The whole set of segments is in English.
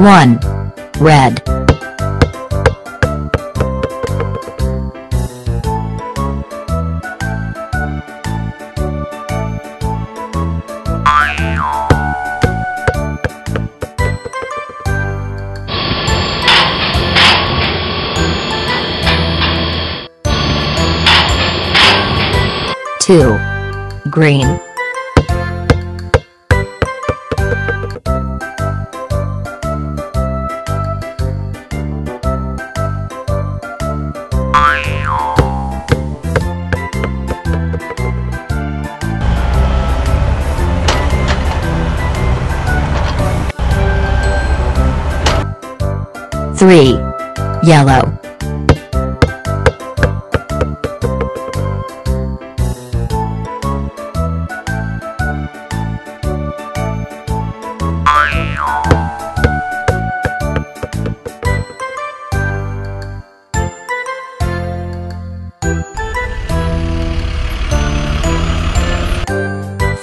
1. Red. Two. Green. 3. Yellow.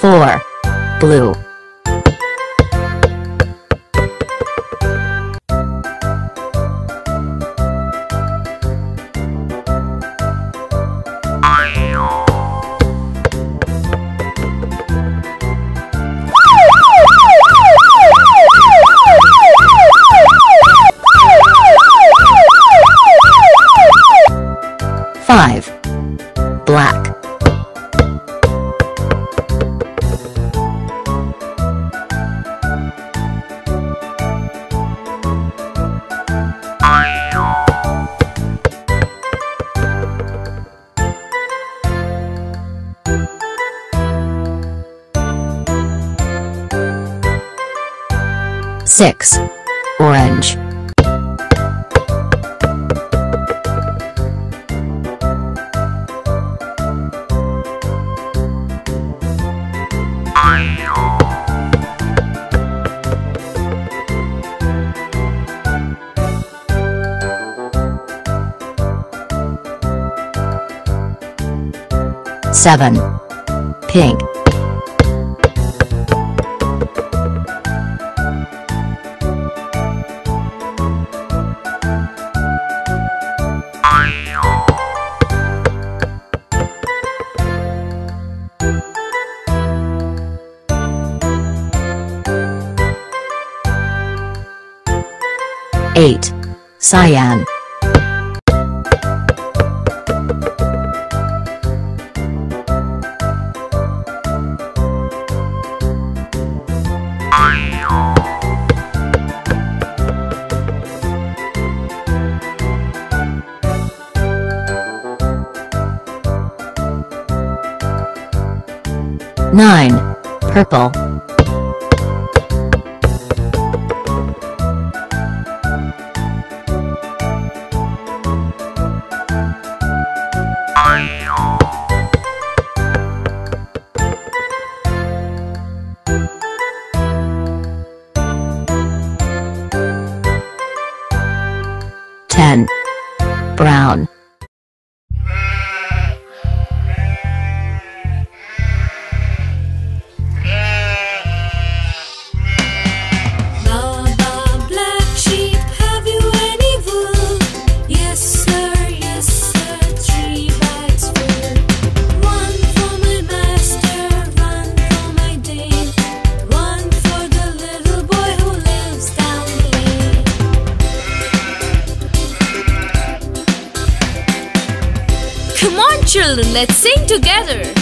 Four. Blue. 6. Orange. Seven. Pink. 8. Cyan. Nine. Purple. Brown. Children, let's sing together.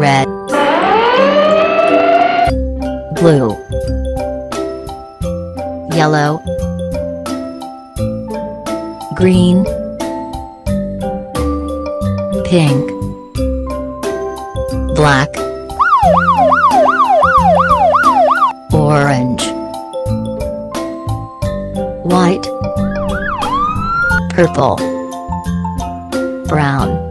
Red. Blue. Yellow. Green. Pink. Black. Orange. White. Purple. Brown.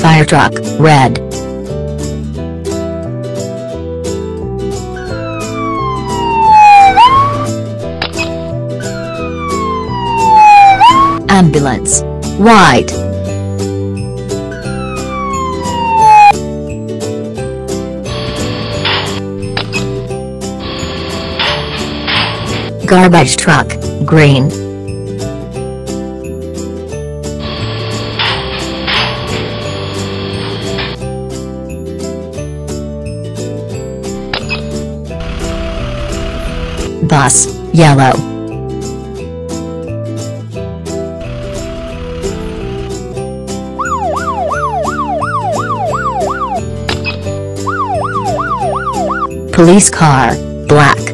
Fire truck, red. Ambulance, white. Garbage truck, green. bus, yellow. Police car, black.